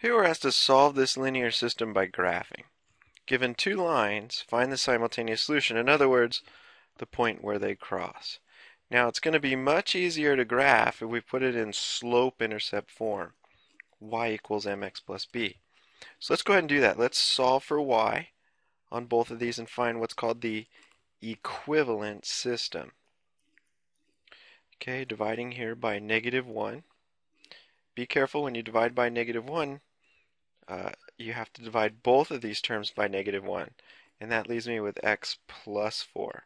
Here we're asked to solve this linear system by graphing. Given two lines, find the simultaneous solution. In other words, the point where they cross. Now it's going to be much easier to graph if we put it in slope-intercept form. y equals mx plus b. So let's go ahead and do that. Let's solve for y on both of these and find what's called the equivalent system. Okay, dividing here by negative 1. Be careful when you divide by negative 1, uh, you have to divide both of these terms by negative 1. And that leaves me with x plus 4.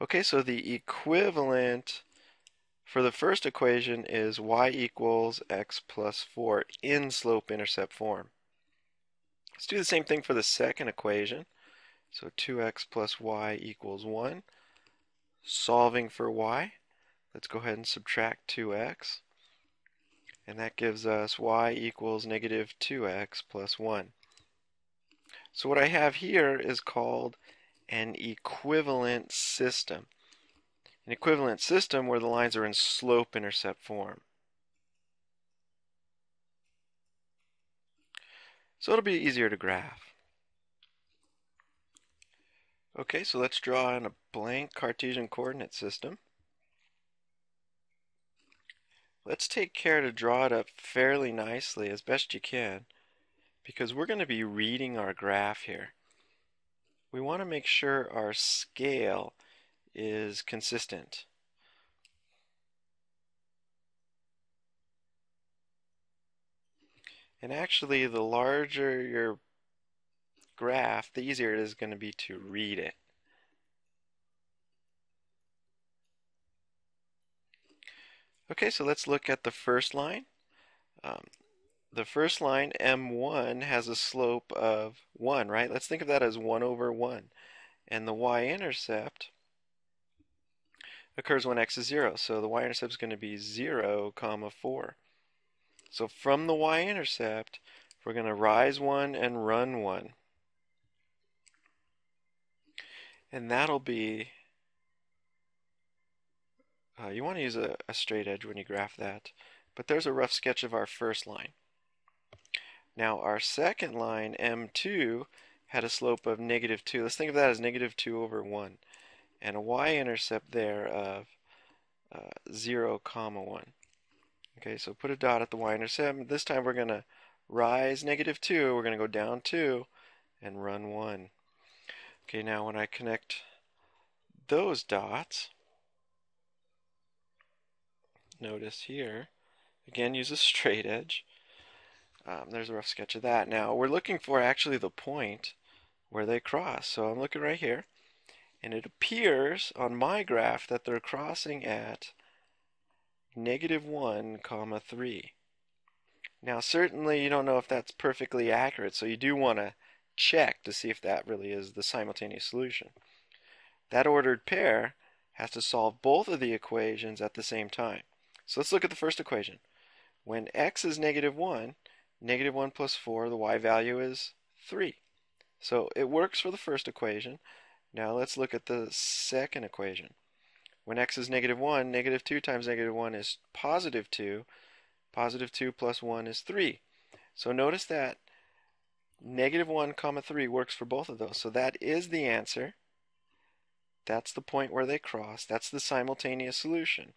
Okay, so the equivalent for the first equation is y equals x plus 4 in slope-intercept form. Let's do the same thing for the second equation. So 2x plus y equals 1. Solving for y, let's go ahead and subtract 2x and that gives us y equals negative 2x plus 1. So what I have here is called an equivalent system. An equivalent system where the lines are in slope-intercept form. So it'll be easier to graph. Okay, so let's draw in a blank Cartesian coordinate system. Let's take care to draw it up fairly nicely as best you can because we're going to be reading our graph here. We want to make sure our scale is consistent. And actually, the larger your graph, the easier it is going to be to read it. Okay, so let's look at the first line. Um, the first line, m1, has a slope of 1, right? Let's think of that as 1 over 1. And the y-intercept occurs when x is 0. So the y-intercept is going to be 0, comma 4. So from the y-intercept, we're going to rise 1 and run 1. And that'll be uh, you want to use a, a straight edge when you graph that. But there's a rough sketch of our first line. Now our second line, M2, had a slope of negative 2. Let's think of that as negative 2 over 1. And a y-intercept there of uh, 0, comma 1. Okay, so put a dot at the y-intercept. This time we're going to rise negative 2. We're going to go down 2 and run 1. Okay, now when I connect those dots, notice here, again use a straight edge. Um, there's a rough sketch of that. Now we're looking for actually the point where they cross. So I'm looking right here and it appears on my graph that they're crossing at negative 1 comma 3. Now certainly you don't know if that's perfectly accurate so you do want to check to see if that really is the simultaneous solution. That ordered pair has to solve both of the equations at the same time. So let's look at the first equation. When x is negative 1, negative 1 plus 4, the y value is 3. So it works for the first equation. Now let's look at the second equation. When x is negative 1, negative 2 times negative 1 is positive 2. Positive 2 plus 1 is 3. So notice that negative 1 comma 3 works for both of those. So that is the answer. That's the point where they cross. That's the simultaneous solution.